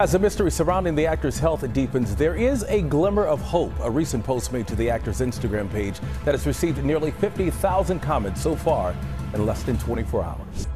As the mystery surrounding the actor's health deepens, there is a glimmer of hope. A recent post made to the actor's Instagram page that has received nearly 50,000 comments so far in less than 24 hours.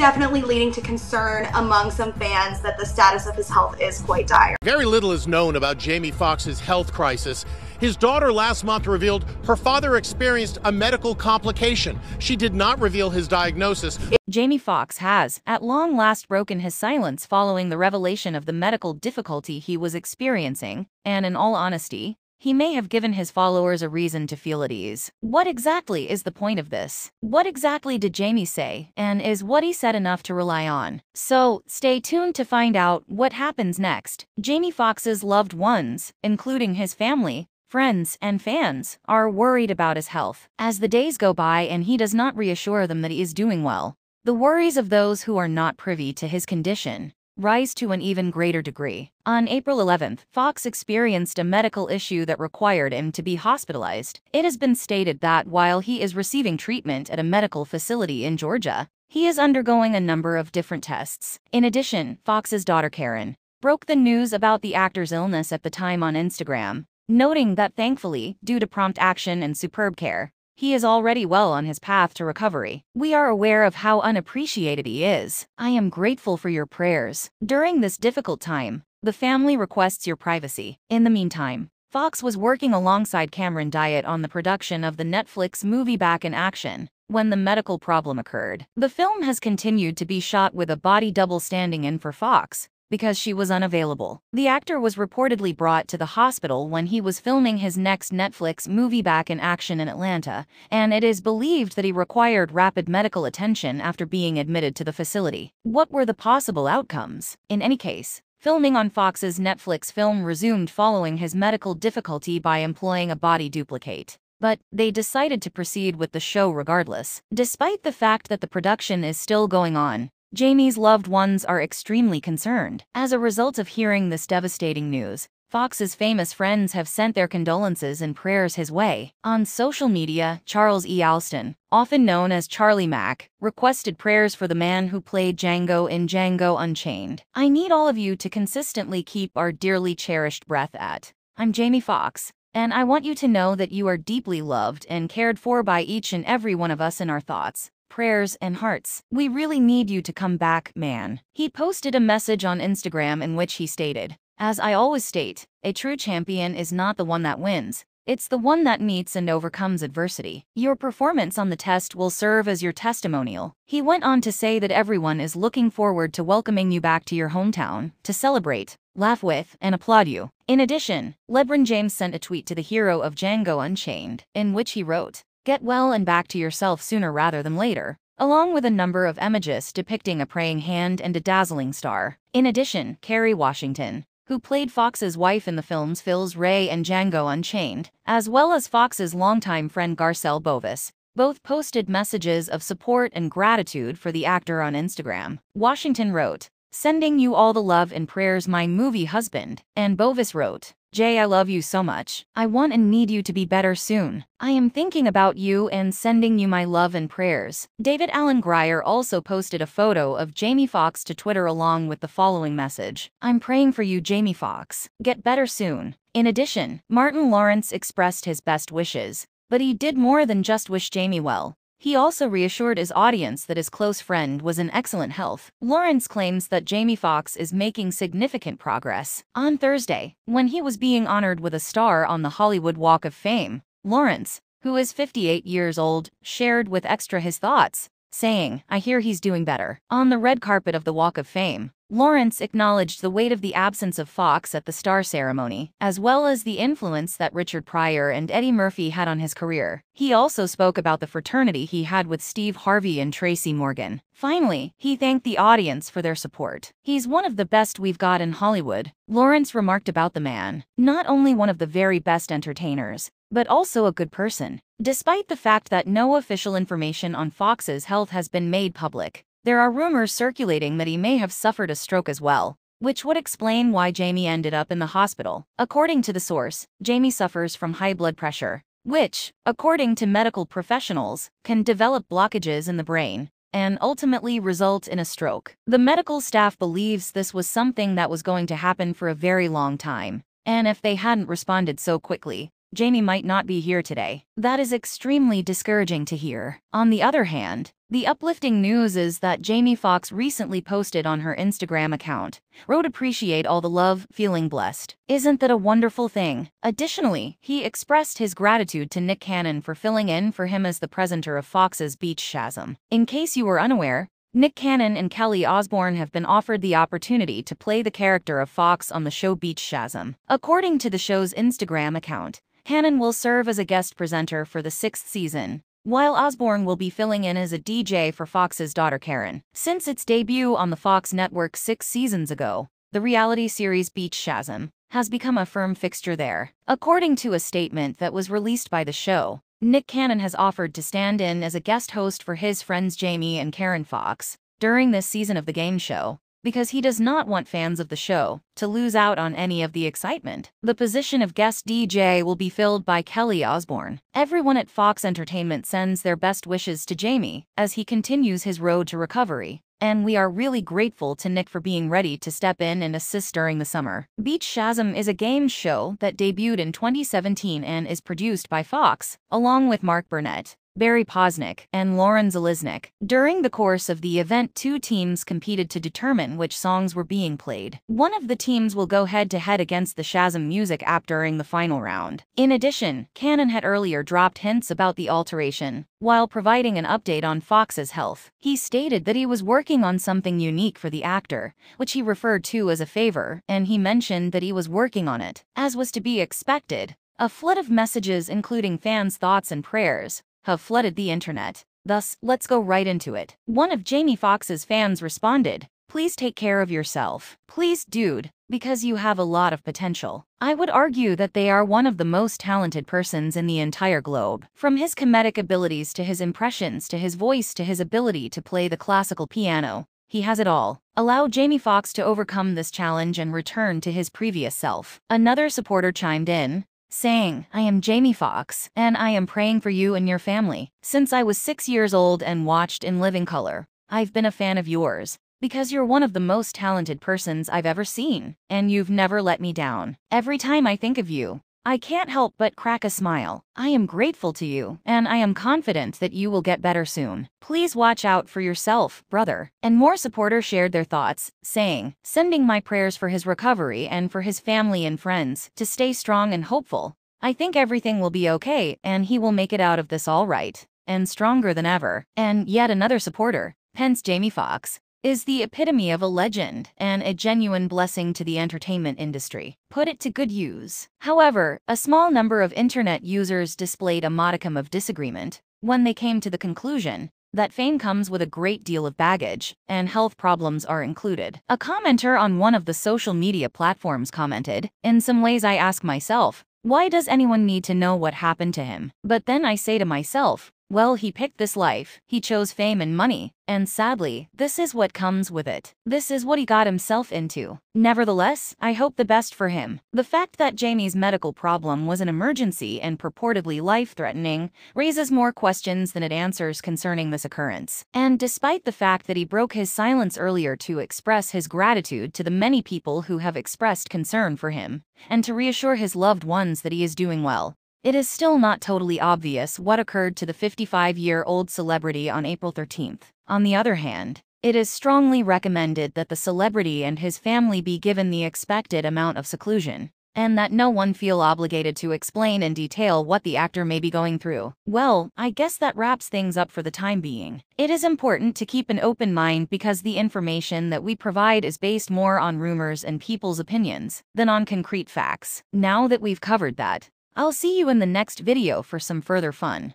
Definitely leading to concern among some fans that the status of his health is quite dire. Very little is known about Jamie Foxx's health crisis. His daughter last month revealed her father experienced a medical complication. She did not reveal his diagnosis. Jamie Foxx has, at long last, broken his silence following the revelation of the medical difficulty he was experiencing, and in all honesty, he may have given his followers a reason to feel at ease. What exactly is the point of this? What exactly did Jamie say, and is what he said enough to rely on? So, stay tuned to find out what happens next. Jamie Foxx's loved ones, including his family, friends, and fans are worried about his health. As the days go by and he does not reassure them that he is doing well, the worries of those who are not privy to his condition rise to an even greater degree. On April 11th, Foxx experienced a medical issue that required him to be hospitalized. It has been stated that while he is receiving treatment at a medical facility in Georgia, he is undergoing a number of different tests. In addition, Foxx's daughter Karen broke the news about the actor's illness at the time on Instagram, noting that thankfully, due to prompt action and superb care, he is already well on his path to recovery. We are aware of how unappreciated he is. I am grateful for your prayers. During this difficult time, the family requests your privacy. In the meantime, Foxx was working alongside Cameron Diaz on the production of the Netflix movie Back in Action when the medical problem occurred. The film has continued to be shot with a body double standing in for Foxx, because she was unavailable. The actor was reportedly brought to the hospital when he was filming his next Netflix movie Back in Action in Atlanta, and it is believed that he required rapid medical attention after being admitted to the facility. What were the possible outcomes? In any case, Filming on Foxx's Netflix film resumed following his medical difficulty by employing a body duplicate. But they decided to proceed with the show regardless. Despite the fact that the production is still going on, Jamie's loved ones are extremely concerned. As a result of hearing this devastating news, Foxx's famous friends have sent their condolences and prayers his way. On social media, Charles E. Alston, often known as Charlie Mack, requested prayers for the man who played Django in Django Unchained. I need all of you to consistently keep our dearly cherished breath at. I'm Jamie Foxx, and I want you to know that you are deeply loved and cared for by each and every one of us in our thoughts prayers, and hearts. We really need you to come back, man. He posted a message on Instagram in which he stated, As I always state, a true champion is not the one that wins, it's the one that meets and overcomes adversity. Your performance on the test will serve as your testimonial. He went on to say that everyone is looking forward to welcoming you back to your hometown, to celebrate, laugh with, and applaud you. In addition, LeBron James sent a tweet to the hero of Django Unchained, in which he wrote, Get well and back to yourself sooner rather than later, along with a number of images depicting a praying hand and a dazzling star. In addition, Kerry Washington, who played Foxx's wife in the films Phil's Ray and Django Unchained, as well as Foxx's longtime friend Garcelle Beauvais, both posted messages of support and gratitude for the actor on Instagram. Washington wrote, Sending you all the love and prayers my movie husband, and Beauvais wrote, Jay, I love you so much. I want and need you to be better soon. I am thinking about you and sending you my love and prayers. David Alan Grier also posted a photo of Jamie Foxx to Twitter along with the following message. I'm praying for you, Jamie Foxx. Get better soon. In addition, Martin Lawrence expressed his best wishes. But he did more than just wish Jamie well. He also reassured his audience that his close friend was in excellent health. Lawrence claims that Jamie Foxx is making significant progress. On Thursday, when he was being honored with a star on the Hollywood Walk of Fame, Lawrence, who is 58 years old, shared with Extra his thoughts, saying, I hear he's doing better. On the red carpet of the Walk of Fame, Lawrence acknowledged the weight of the absence of Foxx at the star ceremony, as well as the influence that Richard Pryor and Eddie Murphy had on his career. He also spoke about the fraternity he had with Steve Harvey and Tracy Morgan. Finally, he thanked the audience for their support. He's one of the best we've got in Hollywood, Lawrence remarked about the man. Not only one of the very best entertainers, but also a good person. Despite the fact that no official information on Foxx's health has been made public, there are rumors circulating that he may have suffered a stroke as well, which would explain why Jamie ended up in the hospital. According to the source, Jamie suffers from high blood pressure, which, according to medical professionals, can develop blockages in the brain, and ultimately result in a stroke. The medical staff believes this was something that was going to happen for a very long time, and if they hadn't responded so quickly, Jamie might not be here today. That is extremely discouraging to hear. On the other hand, the uplifting news is that Jamie Foxx recently posted on her Instagram account, wrote appreciate all the love, feeling blessed. Isn't that a wonderful thing? Additionally, he expressed his gratitude to Nick Cannon for filling in for him as the presenter of Fox's Beat Shazam. In case you were unaware, Nick Cannon and Kelly Osbourne have been offered the opportunity to play the character of Foxx on the show Beat Shazam. According to the show's Instagram account, Cannon will serve as a guest presenter for the sixth season, while Osbourne will be filling in as a DJ for Foxx's daughter Karen. Since its debut on the Fox network six seasons ago, the reality series Beat Shazam has become a firm fixture there. According to a statement that was released by the show, Nick Cannon has offered to stand in as a guest host for his friends Jamie and Karen Foxx during this season of the game show, because he does not want fans of the show to lose out on any of the excitement. The position of guest DJ will be filled by Kelly Osbourne. Everyone at Fox Entertainment sends their best wishes to Jamie as he continues his road to recovery. And we are really grateful to Nick for being ready to step in and assist during the summer. Beat Shazam is a game show that debuted in 2017 and is produced by Fox, along with Mark Burnett. Barry Poznick, and Lauren Zalaznick. During the course of the event, two teams competed to determine which songs were being played. One of the teams will go head-to-head -head against the Shazam music app during the final round. In addition, Cannon had earlier dropped hints about the alteration. While providing an update on Foxx's health, he stated that he was working on something unique for the actor, which he referred to as a favor, and he mentioned that he was working on it. As was to be expected, a flood of messages including fans' thoughts and prayers have flooded the internet. Thus, let's go right into it. One of Jamie Foxx's fans responded, Please take care of yourself. Please, dude, because you have a lot of potential. I would argue that they are one of the most talented persons in the entire globe. From his comedic abilities to his impressions to his voice to his ability to play the classical piano, he has it all. Allow Jamie Foxx to overcome this challenge and return to his previous self. Another supporter chimed in, saying, I am Jamie Foxx, and I am praying for you and your family. Since I was six years old and watched in living color, I've been a fan of yours. Because you're one of the most talented persons I've ever seen, and you've never let me down. Every time I think of you, I can't help but crack a smile. I am grateful to you, and I am confident that you will get better soon. Please watch out for yourself, brother. And more supporters shared their thoughts, saying, sending my prayers for his recovery and for his family and friends to stay strong and hopeful. I think everything will be okay, and he will make it out of this all right, and stronger than ever. And yet another supporter, hence Jamie Foxx, is the epitome of a legend and a genuine blessing to the entertainment industry. Put it to good use. However, a small number of internet users displayed a modicum of disagreement when they came to the conclusion that fame comes with a great deal of baggage, and health problems are included. A commenter on one of the social media platforms commented, In some ways I ask myself, why does anyone need to know what happened to him? But then I say to myself, well, he picked this life, he chose fame and money, and sadly, this is what comes with it. This is what he got himself into. Nevertheless, I hope the best for him. The fact that Jamie's medical problem was an emergency and purportedly life-threatening raises more questions than it answers concerning this occurrence. And despite the fact that he broke his silence earlier to express his gratitude to the many people who have expressed concern for him, and to reassure his loved ones that he is doing well, it is still not totally obvious what occurred to the 55-year-old celebrity on April 13th. On the other hand, it is strongly recommended that the celebrity and his family be given the expected amount of seclusion, and that no one feel obligated to explain in detail what the actor may be going through. Well, I guess that wraps things up for the time being. It is important to keep an open mind because the information that we provide is based more on rumors and people's opinions than on concrete facts. Now that we've covered that, I'll see you in the next video for some further fun.